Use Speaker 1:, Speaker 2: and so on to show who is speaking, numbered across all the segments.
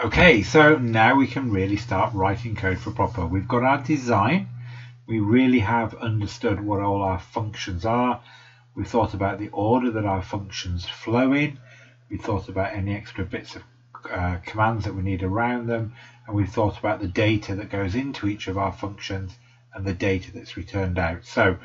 Speaker 1: Okay, so now we can really start writing code for proper. We've got our design. We really have understood what all our functions are. We've thought about the order that our functions flow in. We thought about any extra bits of uh, commands that we need around them. And we've thought about the data that goes into each of our functions and the data that's returned out. So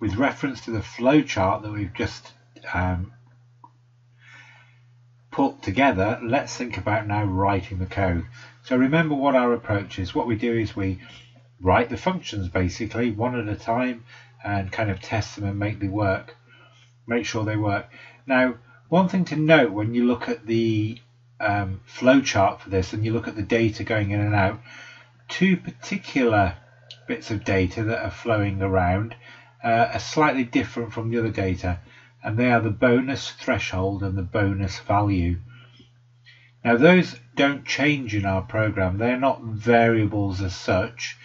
Speaker 1: with reference to the flowchart that we've just um, put together, let's think about now writing the code. So remember what our approach is. What we do is we write the functions basically one at a time and kind of test them and make them work, make sure they work. Now, one thing to note when you look at the um, flowchart for this and you look at the data going in and out, two particular bits of data that are flowing around uh, are slightly different from the other data and they are the bonus threshold and the bonus value. Now those don't change in our program, they're not variables as such.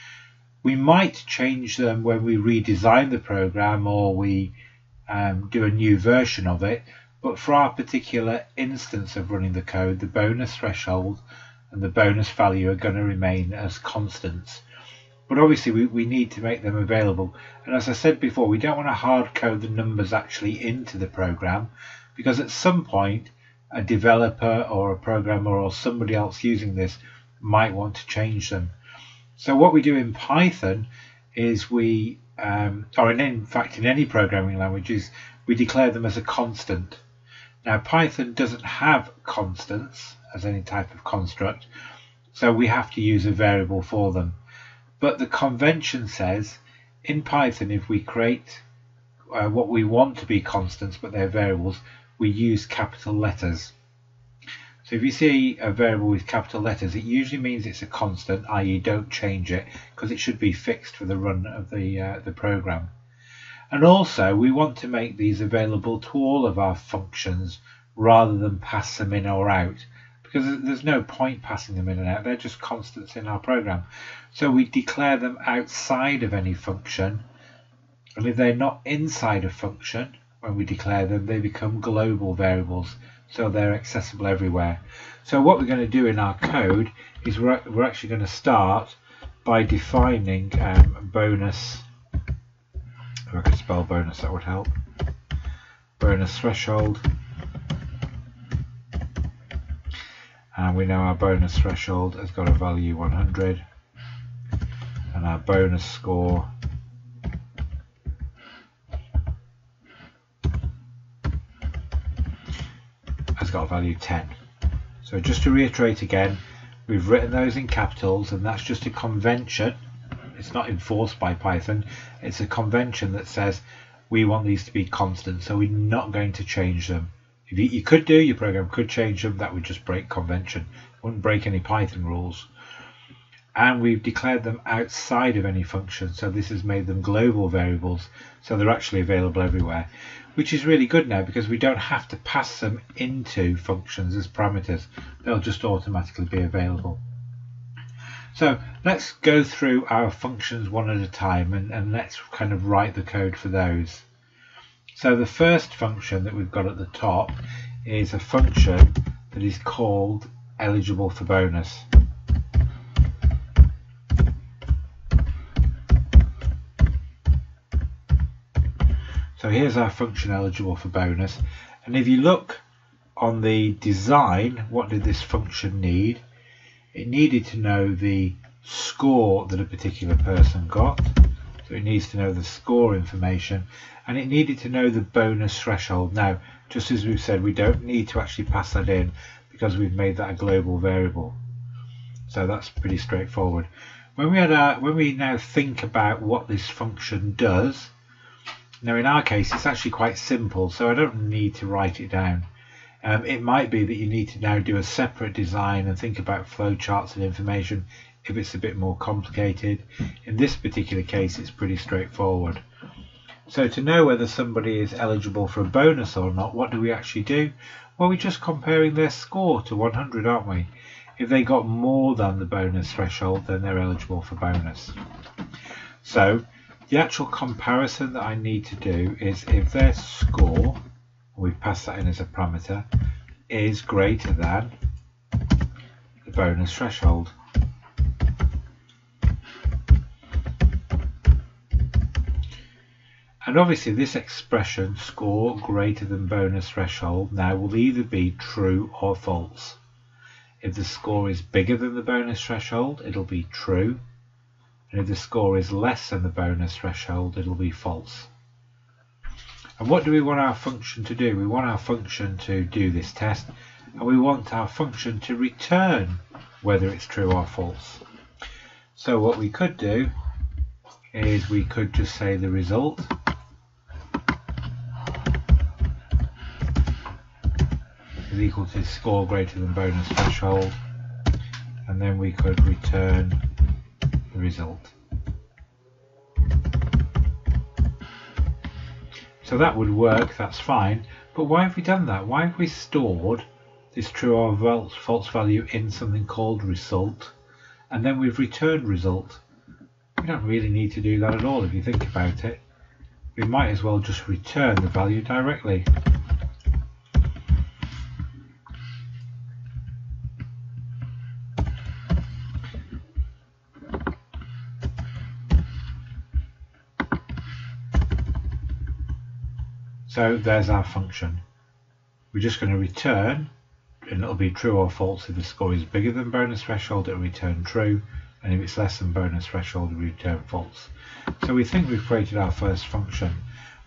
Speaker 1: We might change them when we redesign the program or we um, do a new version of it, but for our particular instance of running the code, the bonus threshold and the bonus value are going to remain as constants but obviously we, we need to make them available. And as I said before we don't want to hard code the numbers actually into the program because at some point a developer or a programmer or somebody else using this might want to change them. So what we do in Python is we um, or in, in fact in any programming languages we declare them as a constant. Now Python doesn't have constants as any type of construct so we have to use a variable for them but the convention says in Python, if we create uh, what we want to be constants, but they're variables, we use capital letters. So if you see a variable with capital letters, it usually means it's a constant, i.e. don't change it, because it should be fixed for the run of the, uh, the program. And also, we want to make these available to all of our functions rather than pass them in or out because there's no point passing them in and out. They're just constants in our program. So we declare them outside of any function. And if they're not inside a function, when we declare them, they become global variables. So they're accessible everywhere. So what we're going to do in our code is we're, we're actually going to start by defining um, bonus. If I could spell bonus, that would help. Bonus threshold and we know our bonus threshold has got a value 100 and our bonus score has got a value 10 so just to reiterate again we've written those in capitals and that's just a convention. It's not enforced by Python. It's a convention that says we want these to be constant so we're not going to change them you, you could do, your program could change them, that would just break convention. Wouldn't break any Python rules. And we've declared them outside of any function, so this has made them global variables, so they're actually available everywhere, which is really good now because we don't have to pass them into functions as parameters. They'll just automatically be available. So let's go through our functions one at a time and, and let's kind of write the code for those. So the first function that we've got at the top is a function that is called eligible for bonus. So here's our function eligible for bonus and if you look on the design what did this function need? It needed to know the score that a particular person got so it needs to know the score information and it needed to know the bonus threshold. Now, just as we've said, we don't need to actually pass that in because we've made that a global variable. So that's pretty straightforward. When we, had our, when we now think about what this function does, now in our case it's actually quite simple so I don't need to write it down. Um, it might be that you need to now do a separate design and think about flowcharts and information if it's a bit more complicated. In this particular case, it's pretty straightforward. So to know whether somebody is eligible for a bonus or not, what do we actually do? Well, we're just comparing their score to 100, aren't we? If they got more than the bonus threshold, then they're eligible for bonus. So the actual comparison that I need to do is if their score, we pass that in as a parameter, is greater than the bonus threshold. And obviously this expression, score greater than bonus threshold, now will either be true or false. If the score is bigger than the bonus threshold, it'll be true. And if the score is less than the bonus threshold, it'll be false. And what do we want our function to do? We want our function to do this test and we want our function to return whether it's true or false. So what we could do is we could just say the result is equal to score greater than bonus threshold and then we could return the result. So that would work, that's fine, but why have we done that? Why have we stored this true or false value in something called result and then we've returned result? We don't really need to do that at all if you think about it. We might as well just return the value directly. So there's our function. We're just going to return, and it'll be true or false if the score is bigger than bonus threshold, it'll return true, and if it's less than bonus threshold, it'll return false. So we think we've created our first function.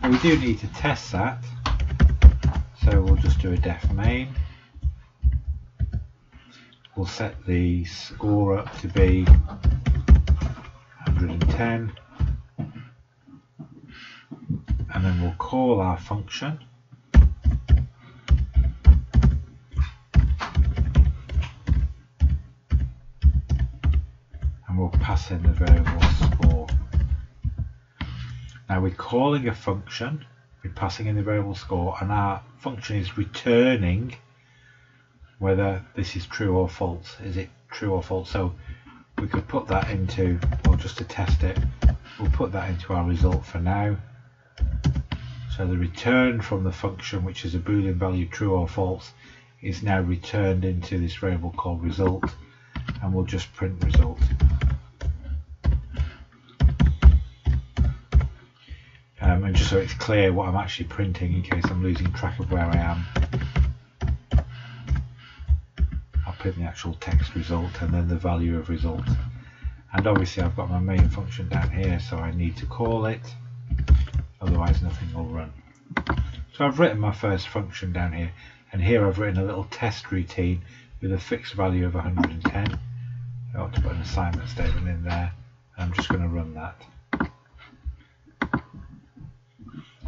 Speaker 1: But we do need to test that, so we'll just do a def main. We'll set the score up to be 110 and then we'll call our function and we'll pass in the variable score. Now we're calling a function, we're passing in the variable score and our function is returning whether this is true or false. Is it true or false? So we could put that into, or just to test it, we'll put that into our result for now so the return from the function, which is a boolean value true or false, is now returned into this variable called result, and we'll just print result. Um, and just so it's clear what I'm actually printing in case I'm losing track of where I am. I'll print the actual text result and then the value of result. And obviously I've got my main function down here, so I need to call it otherwise nothing will run. So I've written my first function down here and here I've written a little test routine with a fixed value of 110. I ought to put an assignment statement in there. I'm just going to run that.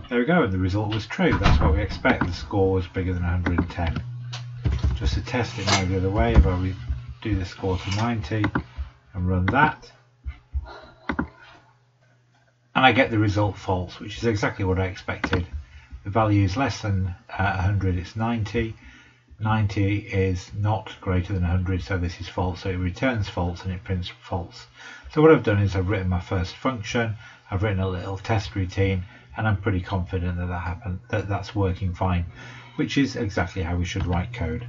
Speaker 1: There we go, and the result was true. That's what we expect. The score was bigger than 110. Just to test it now the other way, if I do the score to 90 and run that, and I get the result false, which is exactly what I expected. The value is less than uh, 100, it's 90. 90 is not greater than 100, so this is false, so it returns false and it prints false. So what I've done is I've written my first function, I've written a little test routine, and I'm pretty confident that that happened, that that's working fine, which is exactly how we should write code.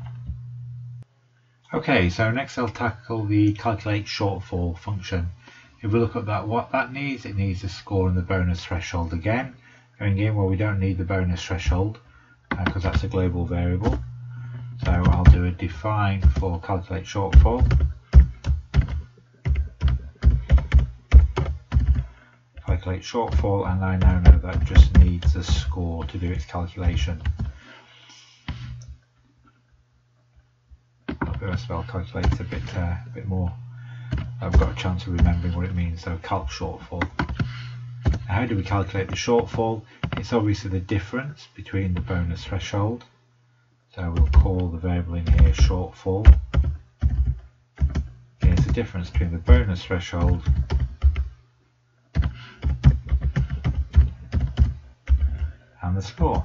Speaker 1: Okay, so next I'll tackle the calculate shortfall function. If we look at that, what that needs, it needs a score in the bonus threshold again. Going in well, we don't need the bonus threshold because uh, that's a global variable. So I'll do a define for calculate shortfall. Calculate shortfall and I now know that just needs a score to do its calculation. I'll spell calculate a bit, uh, a bit more I've got a chance of remembering what it means, so calc shortfall. Now how do we calculate the shortfall? It's obviously the difference between the bonus threshold. So we'll call the variable in here shortfall. Here's the difference between the bonus threshold and the score.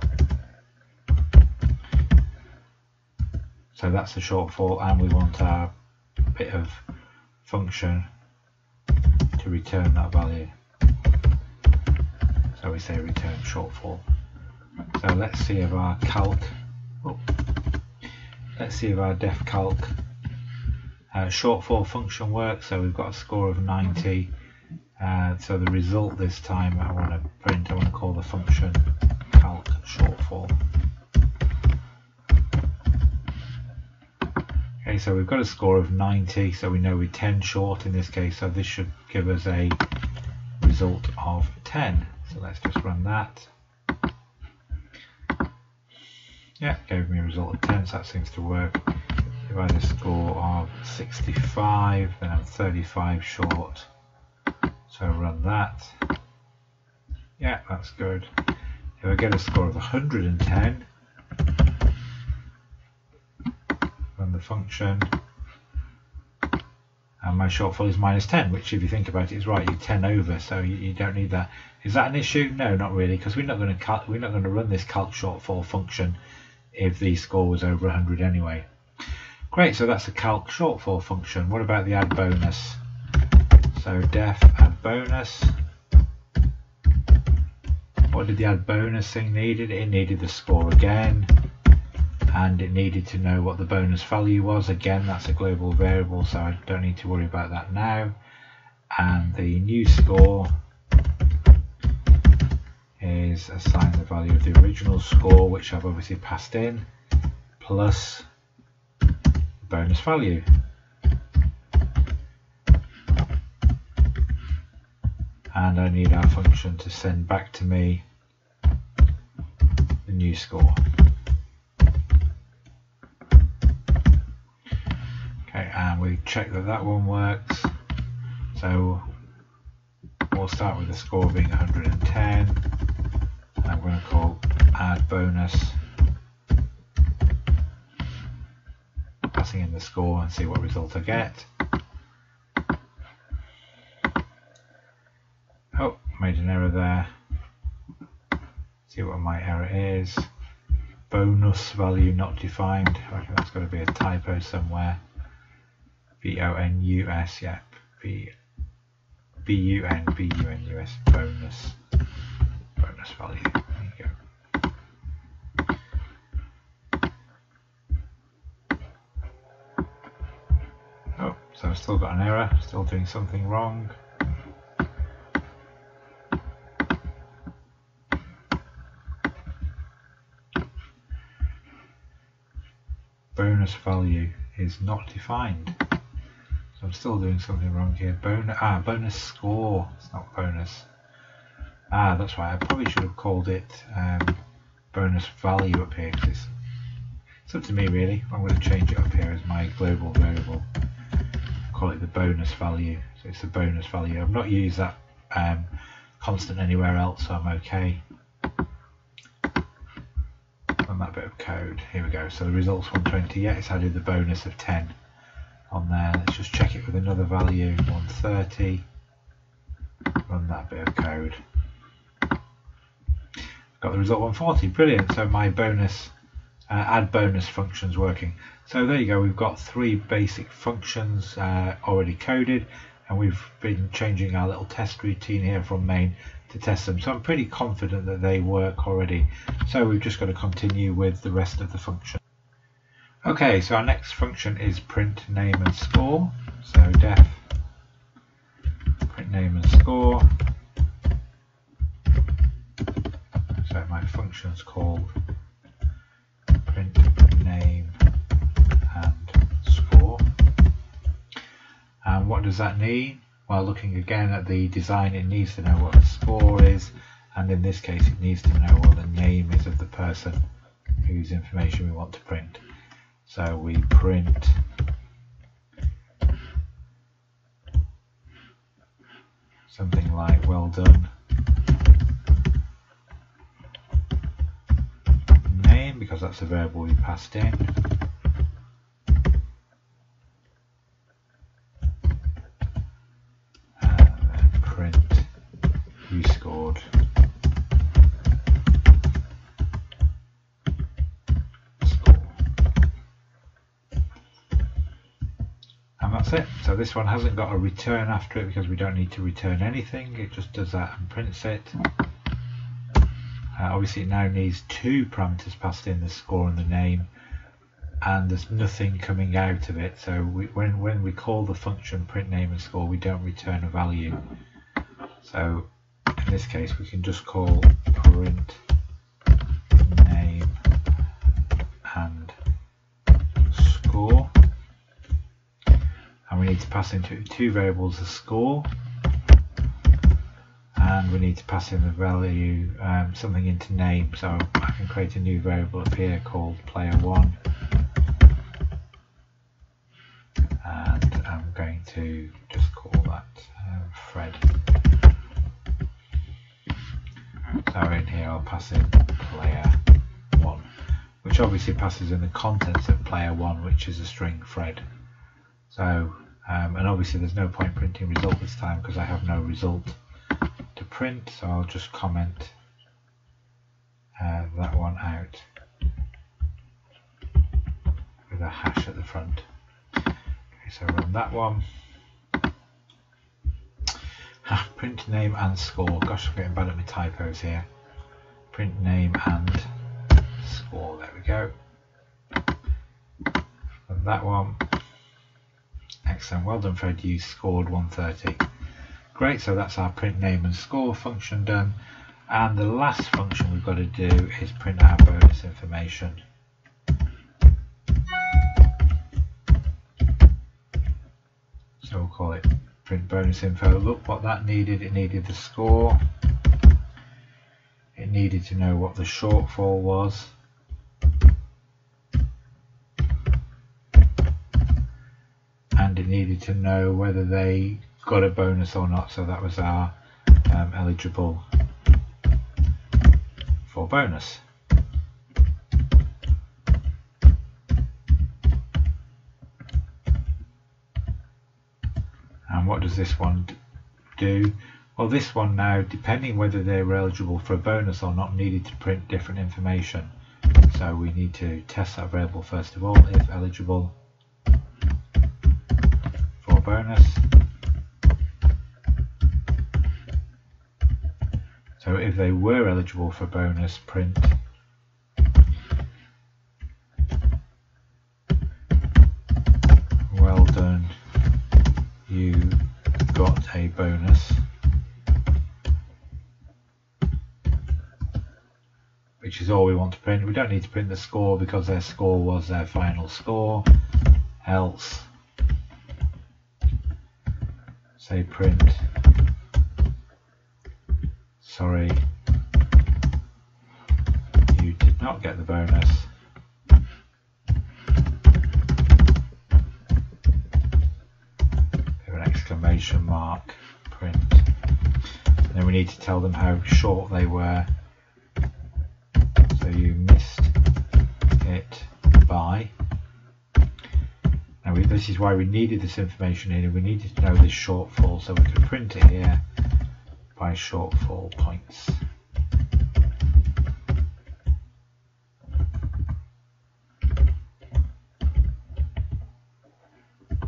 Speaker 1: So that's the shortfall and we want our bit of function to return that value. So we say return shortfall. So let's see if our calc, oh, let's see if our def calc uh, shortfall function works. So we've got a score of 90. Uh, so the result this time I want to print, I want to call the function calc shortfall. So we've got a score of 90, so we know we're 10 short in this case, so this should give us a result of 10. So let's just run that. Yeah, gave me a result of 10, so that seems to work. If I had a score of 65, then I'm 35 short. So run that. Yeah, that's good. If I get a score of 110, the function, and my shortfall is minus 10, which if you think about it is right, you're 10 over, so you, you don't need that. Is that an issue? No, not really, because we're not going to we're not going to run this calc shortfall function if the score was over 100 anyway. Great, so that's a calc shortfall function. What about the add bonus? So def add bonus. What did the add bonus thing needed? It needed the score again and it needed to know what the bonus value was. Again, that's a global variable, so I don't need to worry about that now. And the new score is assign the value of the original score, which I've obviously passed in, plus bonus value. And I need our function to send back to me the new score. And we check that that one works. So we'll start with the score being 110. I'm going to call add bonus, passing in the score and see what result I get. Oh, made an error there. See what my error is. Bonus value not defined. I reckon that's got to be a typo somewhere. B O N U S, yeah. B B U N B U N U S bonus bonus value. Oh, so I've still got an error, still doing something wrong. Bonus value is not defined. So I'm still doing something wrong here. Bonus, ah, bonus score. It's not bonus. Ah, that's right. I probably should have called it um, bonus value up here. Cause it's, it's up to me really. I'm going to change it up here as my global variable. Call it the bonus value. So it's the bonus value. I've not used that um, constant anywhere else, so I'm okay. On that bit of code. Here we go. So the result's 120. Yeah, it's added the bonus of 10 on there. Let's just check it with another value, 130. Run that bit of code. Got the result 140. Brilliant. So my bonus, uh, add bonus functions working. So there you go. We've got three basic functions uh, already coded, and we've been changing our little test routine here from main to test them. So I'm pretty confident that they work already. So we've just got to continue with the rest of the function. Okay, so our next function is print name and score. So def print name and score. So my function is called print name and score. And what does that mean? Well, looking again at the design, it needs to know what the score is, and in this case, it needs to know what the name is of the person whose information we want to print. So we print something like well done name because that's the variable we passed in. That's it. So this one hasn't got a return after it because we don't need to return anything. It just does that and prints it. Uh, obviously it now needs two parameters passed in, the score and the name. and there's nothing coming out of it. So we, when, when we call the function print name and score, we don't return a value. So in this case, we can just call print need to pass into two variables, the score. And we need to pass in the value um, something into name. So I can create a new variable up here called player1 and I'm going to just call that uh, Fred. So in here I'll pass in player1 which obviously passes in the contents of player1 which is a string Fred. So um, and obviously there's no point printing result this time because I have no result to print so I'll just comment uh, that one out with a hash at the front. Okay so run that one. Ah, print name and score. Gosh I'm getting bad at my typos here. Print name and score. There we go. And that one excellent well done Fred you scored 130 Great, so that's our print name and score function done. And the last function we've got to do is print our bonus information. So we'll call it print bonus info. Look what that needed. It needed the score. It needed to know what the shortfall was. Needed to know whether they got a bonus or not. So that was our um, eligible for bonus. And what does this one do? Well, this one now, depending whether they were eligible for a bonus or not, needed to print different information. So we need to test that variable first of all, if eligible bonus. So if they were eligible for bonus, print well done, you got a bonus. Which is all we want to print. We don't need to print the score because their score was their final score. Else, say print sorry, you did not get the bonus. an exclamation mark, print. And then we need to tell them how short they were. We, this is why we needed this information here. We needed to know this shortfall so we could print it here by shortfall points.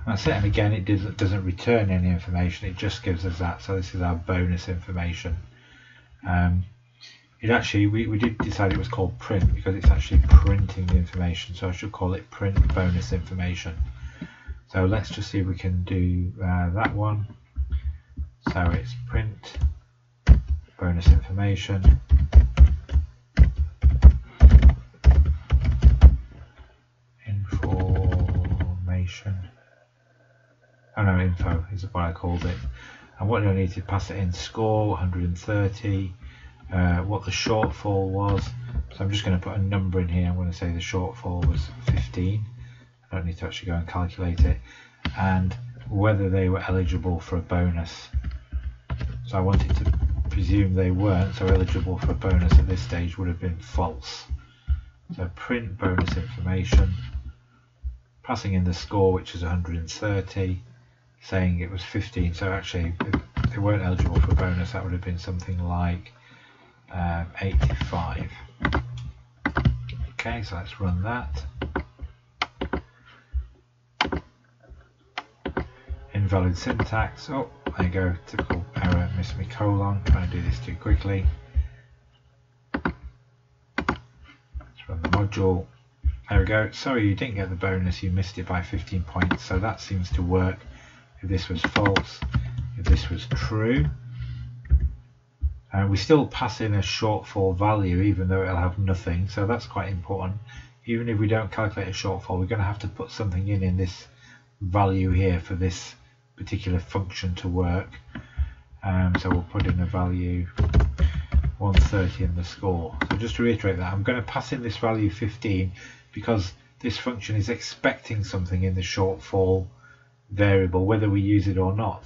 Speaker 1: That's it, and again it doesn't, doesn't return any information, it just gives us that, so this is our bonus information. Um, it actually, we, we did decide it was called print because it's actually printing the information, so I should call it print bonus information. So let's just see if we can do uh, that one. So it's print bonus information. Information. Oh no, info is what I called it. And what do I need to pass it in? Score 130. Uh, what the shortfall was. So I'm just going to put a number in here. I'm going to say the shortfall was 15. I don't need to actually go and calculate it. And whether they were eligible for a bonus. So I wanted to presume they weren't, so eligible for a bonus at this stage would have been false. So print bonus information, passing in the score which is 130, saying it was 15, so actually they weren't eligible for a bonus that would have been something like um, 85. Okay, so let's run that. Invalid syntax. Oh, there you go. Typical error, miss me colon. Trying to do this too quickly. Let's run the module. There we go. Sorry you didn't get the bonus, you missed it by 15 points. So that seems to work if this was false, if this was true. And we still pass in a shortfall value even though it'll have nothing, so that's quite important. Even if we don't calculate a shortfall, we're going to have to put something in in this value here for this particular function to work. Um, so we'll put in a value 130 in the score. So just to reiterate that, I'm going to pass in this value 15 because this function is expecting something in the shortfall variable, whether we use it or not.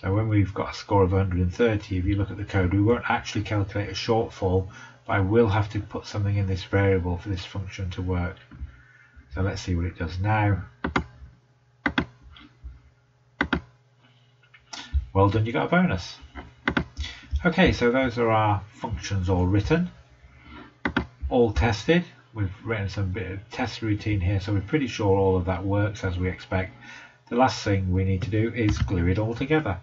Speaker 1: So when we've got a score of 130, if you look at the code, we won't actually calculate a shortfall, but I will have to put something in this variable for this function to work. So let's see what it does now. Well done, you got a bonus. Okay, so those are our functions all written, all tested. We've written some bit of test routine here, so we're pretty sure all of that works as we expect. The last thing we need to do is glue it all together.